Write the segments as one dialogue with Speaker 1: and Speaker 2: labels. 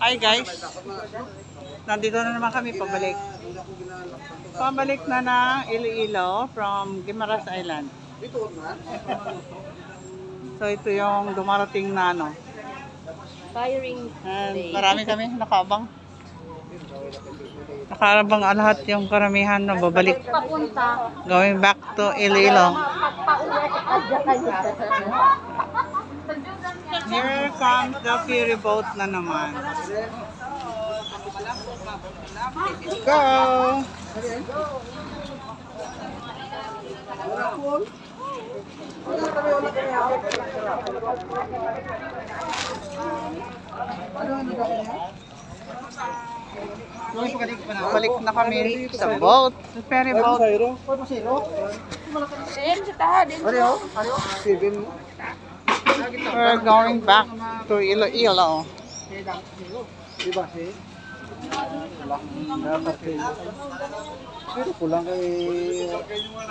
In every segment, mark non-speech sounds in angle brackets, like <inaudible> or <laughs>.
Speaker 1: Hi guys. Nandito na naman kami pabalik. Pabalik na ng Iloilo from Guimaras Island. So ito yung dumarating na ano.
Speaker 2: Firing
Speaker 1: And marami kami nakabang. Nakarabang lahat yung karamihan na babalik. Going back to Iloilo. Here comes the ferry boat na naman. Go! Balik na kami sa boat, sa ferry boat. We're going back to Iloilo.
Speaker 3: Diba si? Dapat kay Pero kulang kay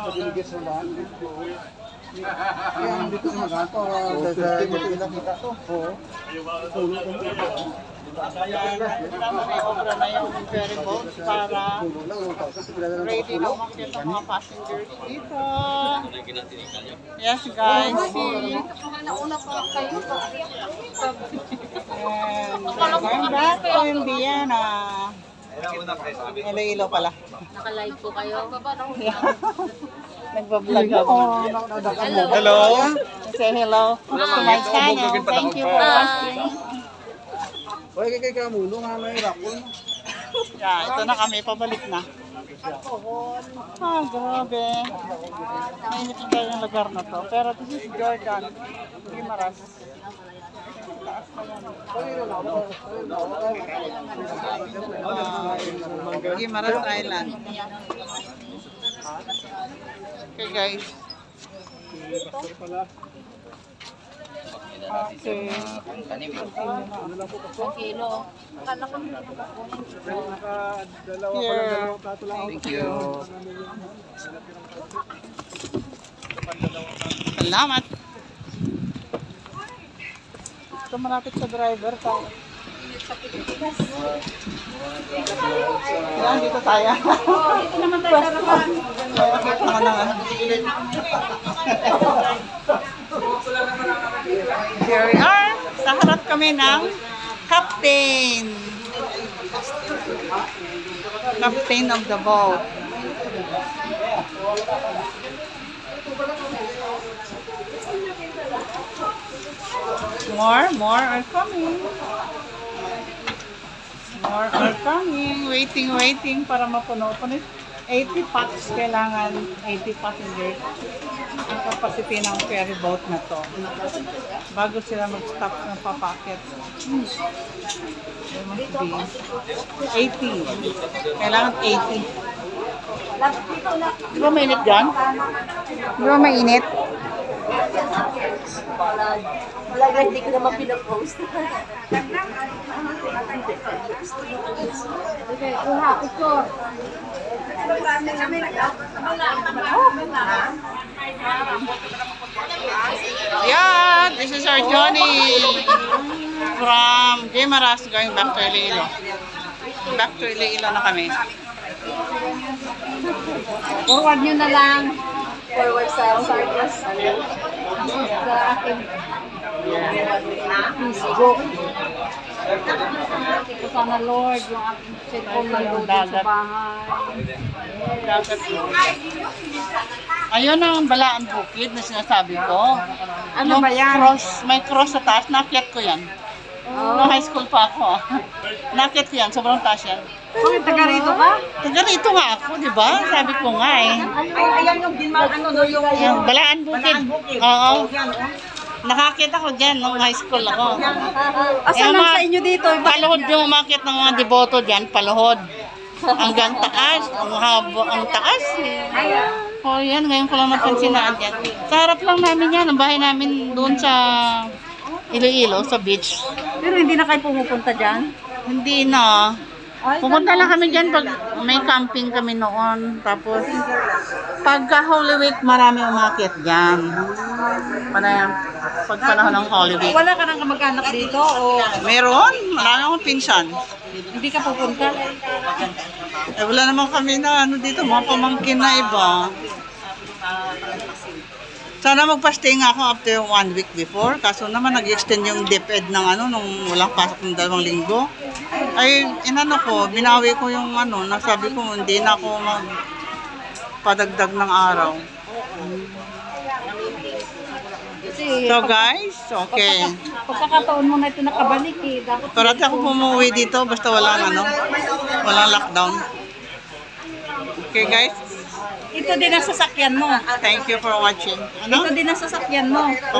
Speaker 3: pabiligis sa daan. Kaya dito sa magato, sa dito kita to. Oo. Tulong ko
Speaker 1: Obra na yung ferry boat para
Speaker 3: lang, oh,
Speaker 1: ready na umakyat ang mga dito. Yes guys, see. And we're going back to Indiana. Iloilo pala.
Speaker 2: Naka-live po kayo.
Speaker 1: Nagbablog ako. Hello. Say hello to my channel. Thank you for watching.
Speaker 3: Oy, kay kay kamulo nga may rapon.
Speaker 1: Yeah, ito na kami, pabalik na. Ah, grabe. Mainit tayo yung lugar na to. Pero this is Jordan. Guimaras. Yan. Ah, Guimaras Island. Okay guys. Okay. Here. Thank you. Salamat. Ito malapit sa driver pa. Yan, dito tayo. Dito naman tayo sa naman. Bakit ano? Here we are. Sa harap kami ng captain. Captain of the boat. More, more are coming. More are coming. Waiting, waiting para mapuno. Punit 80 packs kailangan 80 passengers ang capacity ng ferry boat na to. Bago sila mag-stop ng papakit. There must be 80. Kailangan 80. Di ba mainit dyan? Di ba mainit?
Speaker 2: Wala hindi ko naman pinapost. Okay, kuha, picture.
Speaker 1: Yeah, this is our journey from Guimaras going back to Iloilo. Back to Iloilo na kami.
Speaker 2: Forward nyo na lang. Forward sa Sargas. Sa aking Facebook. Ito sana Lord, yung aking cellphone nandun sa bahay.
Speaker 1: Dagat Ayun ang balaan bukid na sinasabi ko.
Speaker 2: Ano
Speaker 1: Yung
Speaker 2: ba yan?
Speaker 1: Cross, may cross sa taas, nakyat ko yan.
Speaker 2: Oh.
Speaker 1: Nung high school pa ako. <laughs> nakyat ko yan, sobrang taas yan.
Speaker 2: Bakit taga rito ka?
Speaker 1: Taga rito nga ako, di ba? Sabi ko nga eh.
Speaker 2: Ay, ayan yung ginma, ano no, yung...
Speaker 1: Yung balaan bukid. Oo. Nakakita ko dyan nung high school ako.
Speaker 2: Asan
Speaker 1: Eh,
Speaker 2: lang sa inyo dito?
Speaker 1: Paluhod yung umakit ng mga deboto dyan, paluhod. Hanggang taas, ang habo, ang taas. eh. Oh, yan, ngayon ko lang napansin na dyan. Sa harap lang namin yan, ang bahay namin doon sa Iloilo, sa beach.
Speaker 2: Pero hindi na kayo pumupunta dyan?
Speaker 1: Hindi na.
Speaker 2: Ay,
Speaker 1: Pupunta lang kami dyan pag may camping kami noon. Tapos, pagka Holy Week, marami umakit dyan. Para pag panahon ng Holy Week.
Speaker 2: Wala ka nang kamag-anak dito o
Speaker 1: Meron? Marami akong pinsan.
Speaker 2: hindi ka pupunta?
Speaker 1: Eh, wala naman kami na ano dito, mga pamangkin na iba. Sana magpa-stay nga ako after one week before. Kaso naman nag-extend yung DepEd ng ano, nung walang pasok ng dalawang linggo. Ay, inano ko, binawi ko yung ano, nasabi ko hindi na ako mag padagdag ng araw. So guys, okay.
Speaker 2: pagkakataon mo na ito nakabalik eh. Dapat
Speaker 1: Parati ako pumuwi dito basta walang ano, walang lockdown. Okay guys,
Speaker 2: ito din ang sasakyan mo.
Speaker 1: thank you for watching. Ano?
Speaker 2: Ito din ang sasakyan mo.